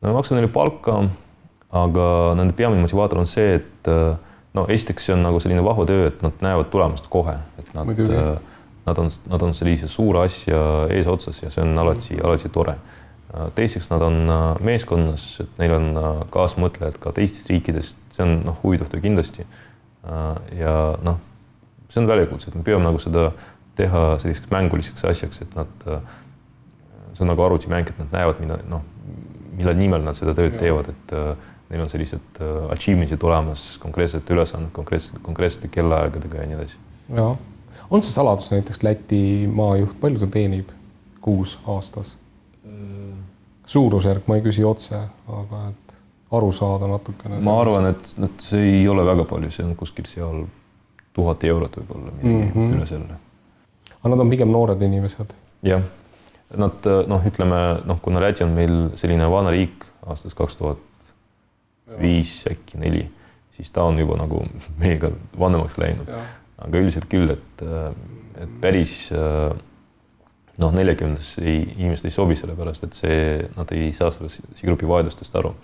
no me maksame neile palka, aga nende peamine motivaator on see, et äh, no esiteks see on nagu selline vahva töö, et nad näevad tulemust kohe, et nad, äh, nad on, nad on sellise suure asja eesotsas ja see on alati, alati tore. teiseks, nad on meeskonnas, et neil on kaasmõtlejad ka teistest riikidest, see on noh, huvitav töö kindlasti. ja noh, see on väljakutse, et me püüame nagu seda teha selliseks mänguliseks asjaks, et nad, see on nagu arvutimäng, et nad näevad, mida noh, mille nimel nad seda tööd teevad, et äh, neil on sellised äh, achievement'id olemas, konkreetsed ülesanded, konkreetsed, konkreetsete kellaaegadega ja nii edasi. jaa, on see saladus näiteks Läti maajuht, palju ta teenib kuus aastas? suurusjärk, ma ei küsi otse, aga et aru saada natukene. ma arvan, et, et see ei ole väga palju, see on kuskil seal tuhat eurot võib-olla, midagi mm -hmm. üle selle. aga nad on pigem noored inimesed? jah, nad noh, ütleme noh, kuna Läti on meil selline vana riik aastast kaks tuhat viis äkki neli, siis ta on juba nagu meiega vanemaks läinud. aga üldiselt küll, et, et päris noh, neljakümnendasse inimesed ei sobi, sellepärast et see, nad ei saa sellest grupi vajadustest aru